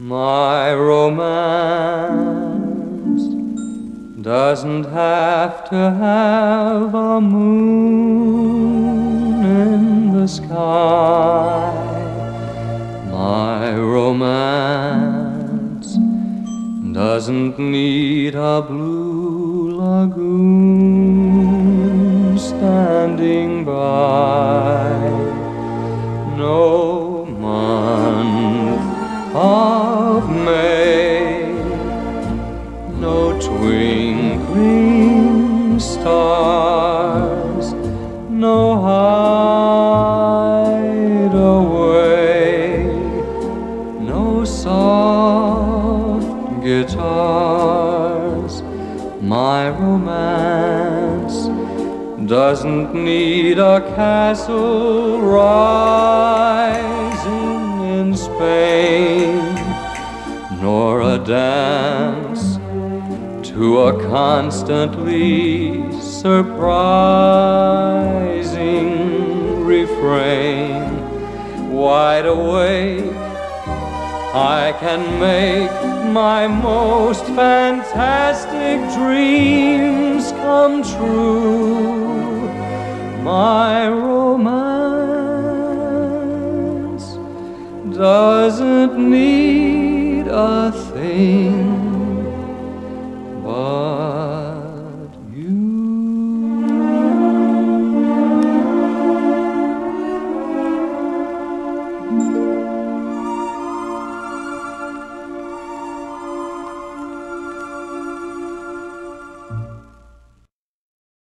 My romance doesn't have to have a moon in the sky. My romance doesn't need a blue lagoon no hideaway, no soft guitars. My romance doesn't need a castle rising in Spain, nor a dance to a constantly surprising refrain. Wide awake, I can make my most fantastic dreams come true. My romance doesn't need a thing